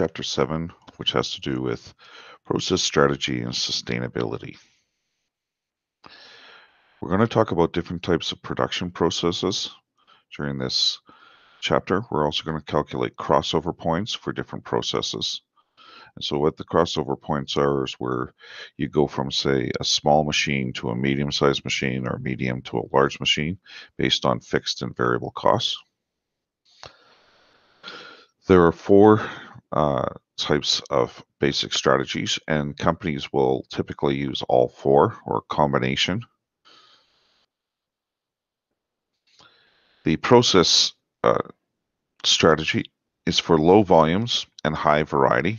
chapter 7, which has to do with process strategy and sustainability. We're going to talk about different types of production processes during this chapter. We're also going to calculate crossover points for different processes. And so what the crossover points are is where you go from, say, a small machine to a medium-sized machine or medium to a large machine based on fixed and variable costs. There are four uh, types of basic strategies, and companies will typically use all four or combination. The process uh, strategy is for low volumes and high variety.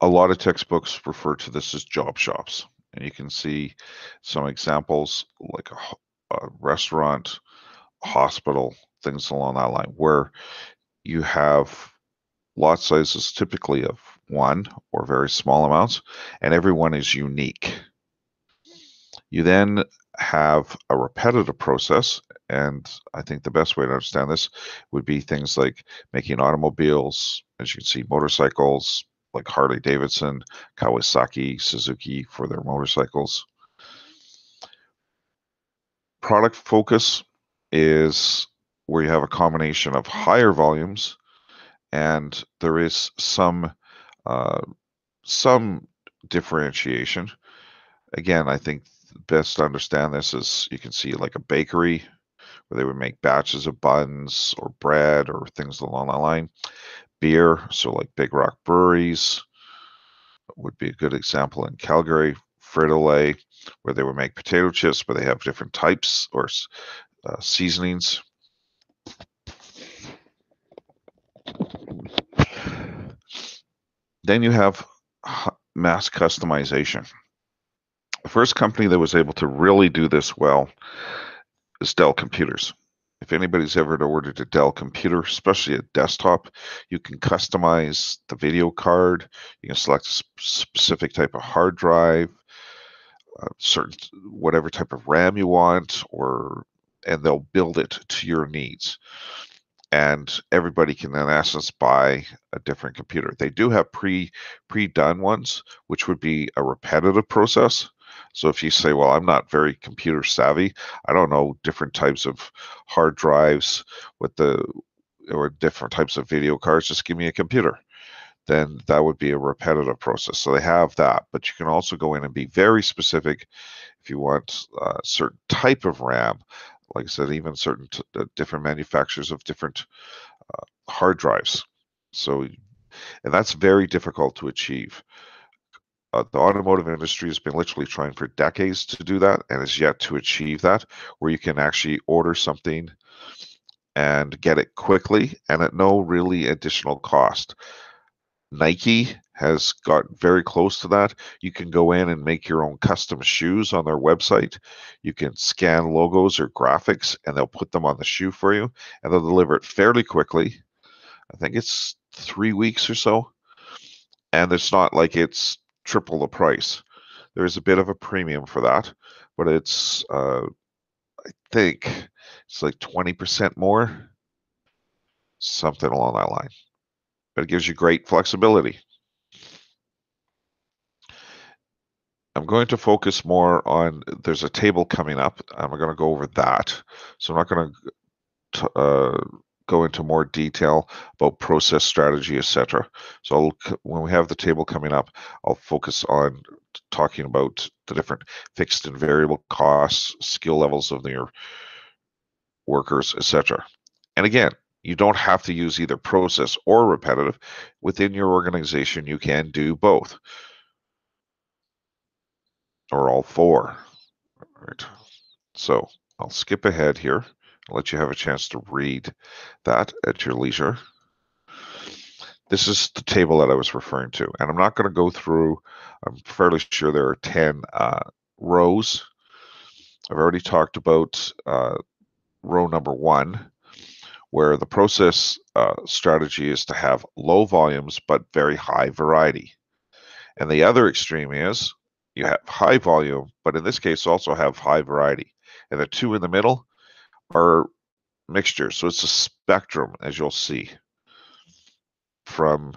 A lot of textbooks refer to this as job shops, and you can see some examples like a, a restaurant, hospital, things along that line, where you have lot sizes typically of one or very small amounts, and every one is unique. You then have a repetitive process, and I think the best way to understand this would be things like making automobiles, as you can see, motorcycles like Harley Davidson, Kawasaki, Suzuki for their motorcycles. Product focus is where you have a combination of higher volumes and there is some uh, some differentiation. Again, I think best to understand this is you can see like a bakery where they would make batches of buns or bread or things along that line. Beer, so like Big Rock Breweries would be a good example in Calgary. Frito-Lay, where they would make potato chips, but they have different types or uh, seasonings. Then you have mass customization. The first company that was able to really do this well is Dell Computers. If anybody's ever ordered a Dell computer, especially a desktop, you can customize the video card. You can select a specific type of hard drive, uh, certain whatever type of RAM you want, or and they'll build it to your needs and everybody can in essence buy a different computer. They do have pre pre done ones, which would be a repetitive process. So if you say, well, I'm not very computer savvy, I don't know different types of hard drives with the or different types of video cards, just give me a computer. Then that would be a repetitive process. So they have that, but you can also go in and be very specific if you want a certain type of RAM, like I said, even certain uh, different manufacturers of different uh, hard drives. So, and that's very difficult to achieve. Uh, the automotive industry has been literally trying for decades to do that and is yet to achieve that, where you can actually order something and get it quickly and at no really additional cost. Nike has got very close to that. You can go in and make your own custom shoes on their website. You can scan logos or graphics and they'll put them on the shoe for you and they'll deliver it fairly quickly. I think it's three weeks or so. And it's not like it's triple the price. There is a bit of a premium for that, but it's, uh, I think it's like 20% more, something along that line. But it gives you great flexibility. I'm going to focus more on, there's a table coming up. I'm going to go over that. So I'm not going to uh, go into more detail about process strategy, etc. So I'll, when we have the table coming up, I'll focus on talking about the different fixed and variable costs, skill levels of your workers, etc. And again, you don't have to use either process or repetitive. Within your organization, you can do both or all four. All right. So I'll skip ahead here. I'll let you have a chance to read that at your leisure. This is the table that I was referring to, and I'm not going to go through. I'm fairly sure there are 10 uh, rows. I've already talked about uh, row number one, where the process uh, strategy is to have low volumes but very high variety. And the other extreme is you have high volume, but in this case also have high variety. And the two in the middle are mixtures. So it's a spectrum, as you'll see. from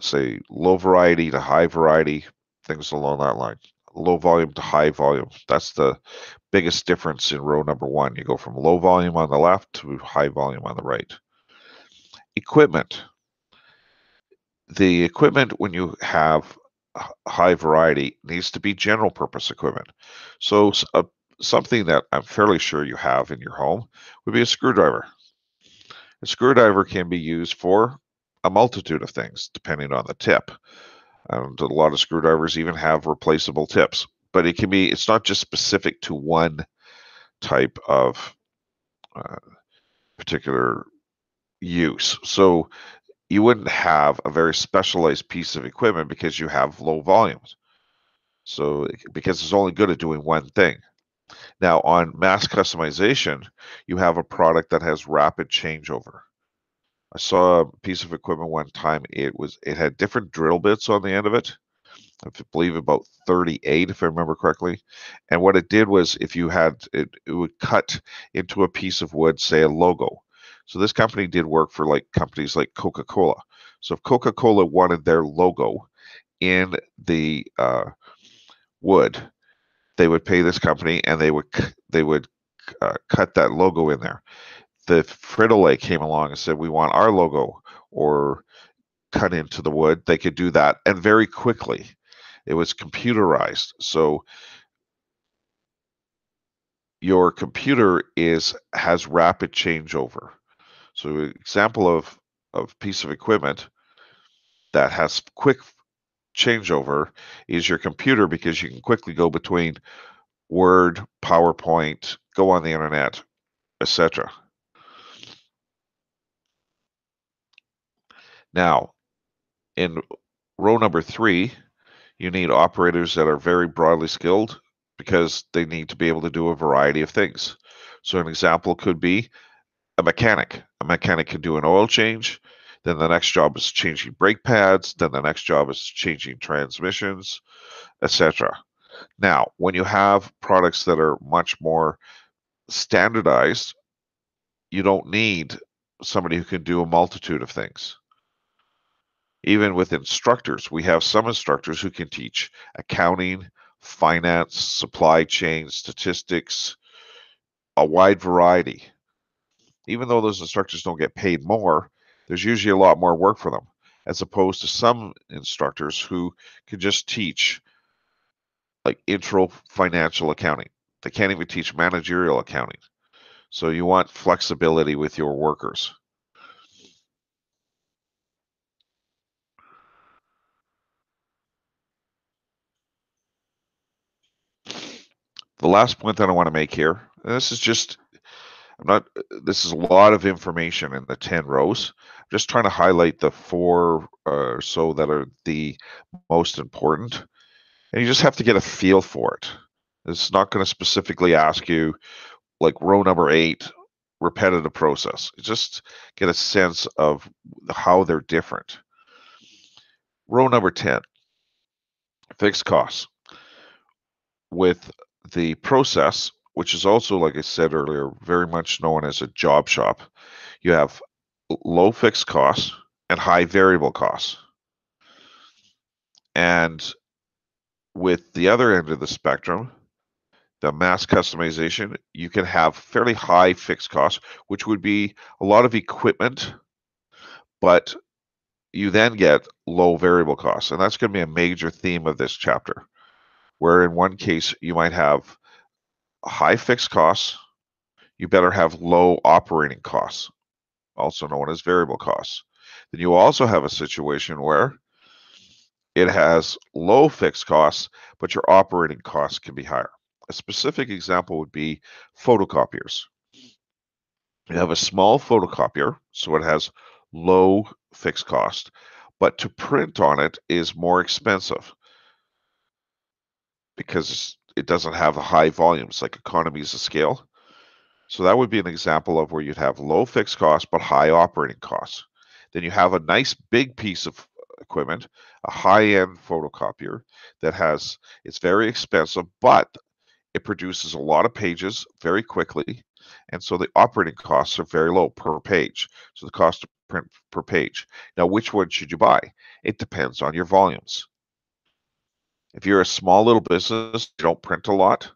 say low variety to high variety, things along that line. Low volume to high volume. That's the biggest difference in row number one. You go from low volume on the left to high volume on the right. Equipment. The equipment, when you have high variety, needs to be general purpose equipment. So uh, something that I'm fairly sure you have in your home would be a screwdriver. A screwdriver can be used for a multitude of things depending on the tip. And a lot of screwdrivers even have replaceable tips, but it can be, it's not just specific to one type of uh, particular use. So you wouldn't have a very specialized piece of equipment because you have low volumes. So because it's only good at doing one thing. Now on mass customization, you have a product that has rapid changeover. I saw a piece of equipment one time. It was it had different drill bits on the end of it. I believe about 38, if I remember correctly. And what it did was, if you had it, it would cut into a piece of wood, say a logo. So this company did work for like companies like Coca-Cola. So if Coca-Cola wanted their logo in the uh, wood, they would pay this company, and they would they would uh, cut that logo in there the Frito-Lay came along and said, we want our logo or cut into the wood, they could do that and very quickly. It was computerized. So your computer is has rapid changeover. So an example of of piece of equipment that has quick changeover is your computer because you can quickly go between Word, PowerPoint, go on the internet, etc. Now, in row number three, you need operators that are very broadly skilled because they need to be able to do a variety of things. So an example could be a mechanic. A mechanic can do an oil change. Then the next job is changing brake pads. Then the next job is changing transmissions, etc. Now, when you have products that are much more standardized, you don't need somebody who can do a multitude of things even with instructors, we have some instructors who can teach accounting, finance, supply chain, statistics, a wide variety. Even though those instructors don't get paid more, there's usually a lot more work for them, as opposed to some instructors who can just teach like intro financial accounting. They can't even teach managerial accounting. So you want flexibility with your workers. The last point that I want to make here, and this is just, I'm not, this is a lot of information in the 10 rows. I'm just trying to highlight the four or uh, so that are the most important. And you just have to get a feel for it. It's not going to specifically ask you like row number eight, repetitive process. Just get a sense of how they're different. Row number 10, fixed costs. With the process, which is also, like I said earlier, very much known as a job shop, you have low fixed costs and high variable costs. And with the other end of the spectrum, the mass customization, you can have fairly high fixed costs, which would be a lot of equipment, but you then get low variable costs. And that's going to be a major theme of this chapter where in one case you might have high fixed costs, you better have low operating costs, also known as variable costs. Then you also have a situation where it has low fixed costs, but your operating costs can be higher. A specific example would be photocopiers. You have a small photocopier, so it has low fixed cost, but to print on it is more expensive because it doesn't have a high volumes like economies of scale. So that would be an example of where you'd have low fixed costs but high operating costs. Then you have a nice big piece of equipment, a high-end photocopier that has it's very expensive, but it produces a lot of pages very quickly, and so the operating costs are very low per page. So the cost to print per page. Now, which one should you buy? It depends on your volumes. If you're a small little business, you don't print a lot,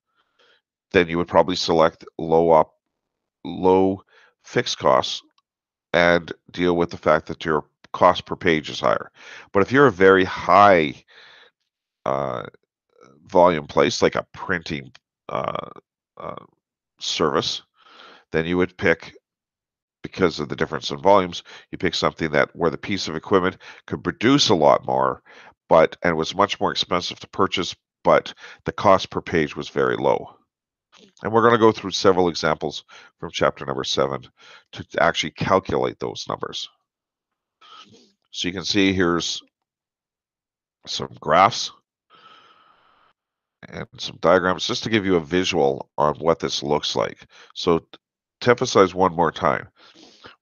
then you would probably select low up, low fixed costs and deal with the fact that your cost per page is higher. But if you're a very high uh, volume place, like a printing uh, uh, service, then you would pick because of the difference in volumes, you pick something that where the piece of equipment could produce a lot more, but and was much more expensive to purchase, but the cost per page was very low. And we're going to go through several examples from chapter number seven to actually calculate those numbers. So you can see here's some graphs and some diagrams just to give you a visual on what this looks like. So to emphasize one more time,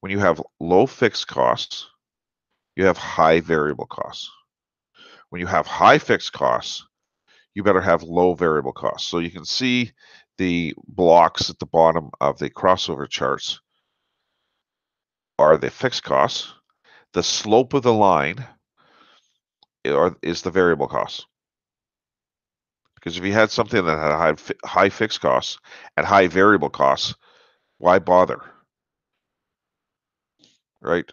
when you have low fixed costs, you have high variable costs. When you have high fixed costs, you better have low variable costs. So you can see the blocks at the bottom of the crossover charts are the fixed costs. The slope of the line is the variable costs. Because if you had something that had high, high fixed costs and high variable costs, why bother? Right?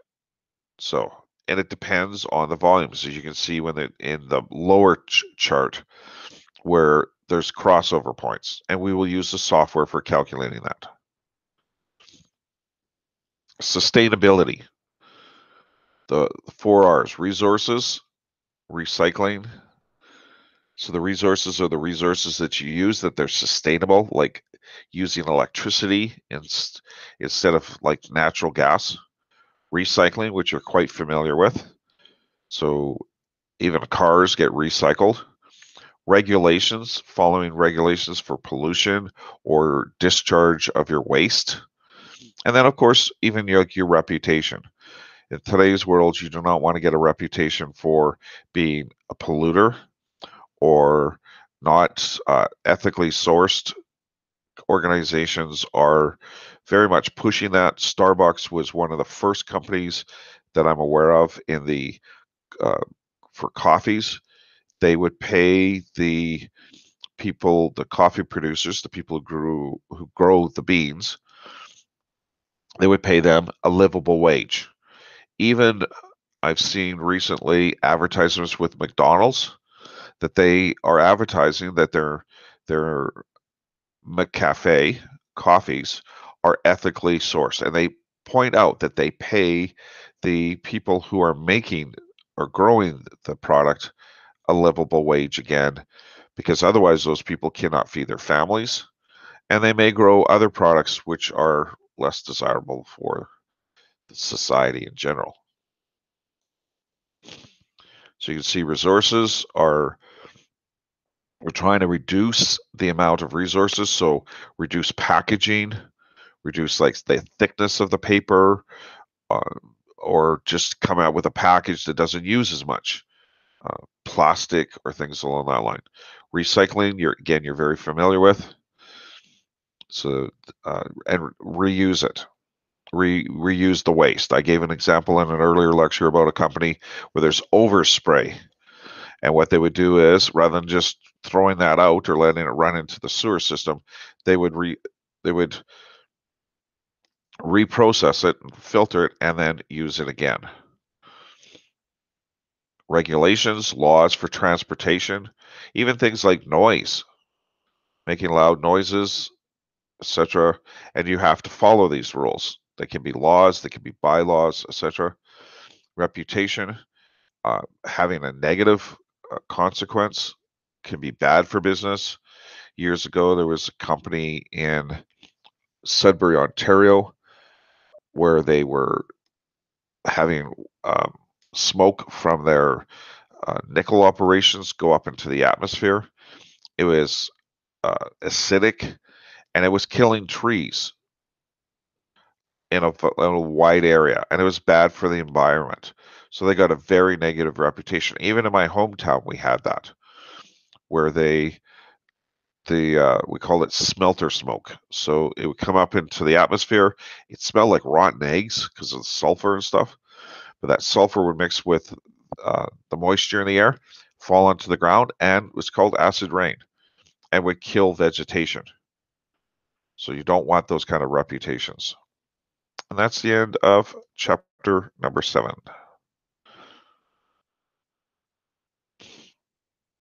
So, and it depends on the volumes. As you can see when the, in the lower ch chart where there's crossover points, and we will use the software for calculating that. Sustainability. The four R's, resources, recycling. So the resources are the resources that you use that they're sustainable, like using electricity instead of like natural gas. Recycling, which you're quite familiar with. So even cars get recycled regulations, following regulations for pollution or discharge of your waste. And then, of course, even your, your reputation. In today's world, you do not want to get a reputation for being a polluter or not uh, ethically sourced. Organizations are very much pushing that. Starbucks was one of the first companies that I'm aware of in the uh, for coffees they would pay the people, the coffee producers, the people who grew who grow the beans, they would pay them a livable wage. Even I've seen recently advertisements with McDonald's that they are advertising that their their McCafe coffees are ethically sourced, and they point out that they pay the people who are making or growing the product a livable wage again, because otherwise those people cannot feed their families and they may grow other products which are less desirable for society in general. So you can see resources are, we're trying to reduce the amount of resources. So reduce packaging, reduce like the thickness of the paper, uh, or just come out with a package that doesn't use as much uh, plastic or things along that line. Recycling, you're again, you're very familiar with. So uh, and reuse it. Re, reuse the waste. I gave an example in an earlier lecture about a company where there's overspray, and what they would do is rather than just throwing that out or letting it run into the sewer system, they would re they would reprocess it, filter it, and then use it again regulations, laws for transportation, even things like noise, making loud noises, etc. And you have to follow these rules. They can be laws, they can be bylaws, etc. Reputation, uh, having a negative uh, consequence can be bad for business. Years ago, there was a company in Sudbury, Ontario, where they were having um, smoke from their uh, nickel operations go up into the atmosphere. It was uh, acidic and it was killing trees in a, in a wide area and it was bad for the environment. So they got a very negative reputation. Even in my hometown, we had that where they the uh, we call it smelter smoke. So it would come up into the atmosphere. It smelled like rotten eggs because of the sulfur and stuff but that sulfur would mix with uh, the moisture in the air, fall onto the ground, and was called acid rain, and would kill vegetation. So you don't want those kind of reputations. And that's the end of chapter number seven.